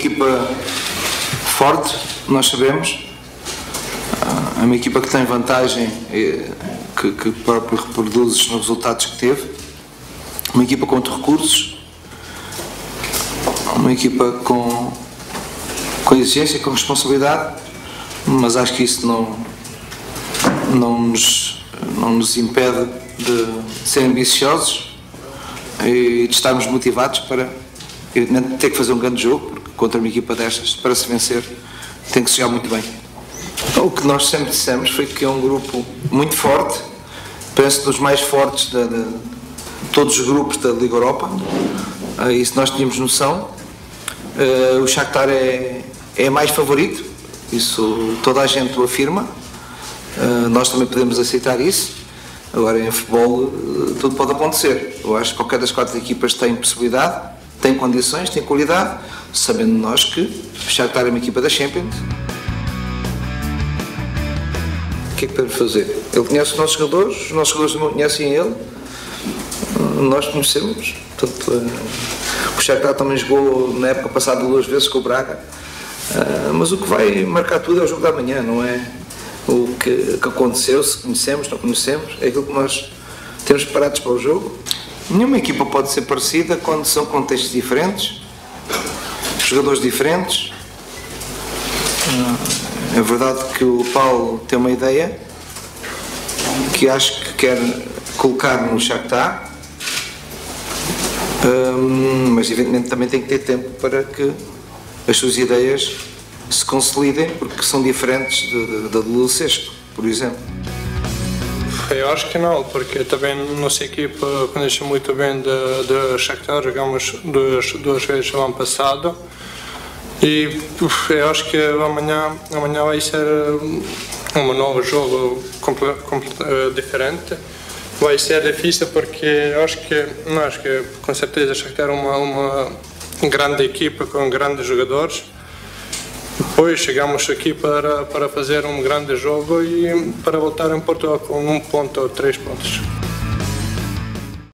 equipa forte, nós sabemos. É uma equipa que tem vantagem, eh, que, que próprio reproduz nos resultados que teve. Uma equipa com recursos. Uma equipa com, com exigência, com responsabilidade. Mas acho que isso não, não, nos, não nos impede de ser ambiciosos e de estarmos motivados para evidentemente ter que fazer um grande jogo, contra uma equipa destas, para se vencer, tem que se jogar muito bem. O que nós sempre dissemos foi que é um grupo muito forte, penso dos mais fortes de, de todos os grupos da Liga Europa, uh, isso nós tínhamos noção. Uh, o Shakhtar é, é mais favorito, isso toda a gente o afirma, uh, nós também podemos aceitar isso. Agora, em futebol, tudo pode acontecer. Eu acho que qualquer das quatro equipas tem possibilidade, tem condições, tem qualidade, sabendo nós que Shakhtar é uma equipa da Champions. O que é que podemos fazer? Ele conhece os nossos jogadores, os nossos jogadores não conhecem ele, nós conhecemos. Portanto, o Shakhtar também jogou na época passada duas vezes com o Braga, mas o que vai marcar tudo é o jogo da manhã, não é? o que, que, aconteceu, se conhecemos, não conhecemos, é aquilo que nós temos preparados para o jogo. Nenhuma equipa pode ser parecida quando são contextos diferentes, jogadores diferentes. É verdade que o Paulo tem uma ideia que acho que quer colocar no Shakhtar, hum, mas evidentemente também tem que ter tempo para que as suas ideias se consolidem, porque são diferentes da do Lucesco, por exemplo. Eu acho que não, porque também nossa equipa conhece muito bem de, de Shakhtar, jogamos duas, duas vezes no ano passado e uf, eu acho que amanhã, amanhã vai ser um novo jogo comple, comple, uh, diferente. Vai ser difícil porque eu acho que, não acho que com certeza Shakhtar é uma, uma grande equipa com grandes jogadores depois chegamos aqui para, para fazer um grande jogo e para voltar em Portugal com um ponto ou três pontos.